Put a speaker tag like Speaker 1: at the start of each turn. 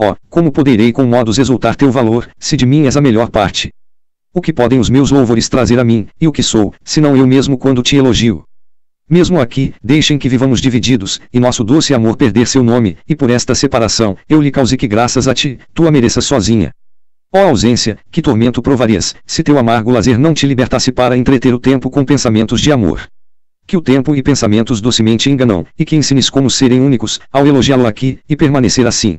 Speaker 1: Ó, oh, como poderei com modos exultar teu valor, se de mim és a melhor parte? O que podem os meus louvores trazer a mim, e o que sou, se não eu mesmo quando te elogio? Mesmo aqui, deixem que vivamos divididos, e nosso doce amor perder seu nome, e por esta separação, eu lhe cause que graças a ti, tu a mereças sozinha. Ó oh ausência, que tormento provarias, se teu amargo lazer não te libertasse para entreter o tempo com pensamentos de amor que o tempo e pensamentos docemente enganam, e que ensines como serem únicos, ao elogiá-lo aqui, e permanecer assim.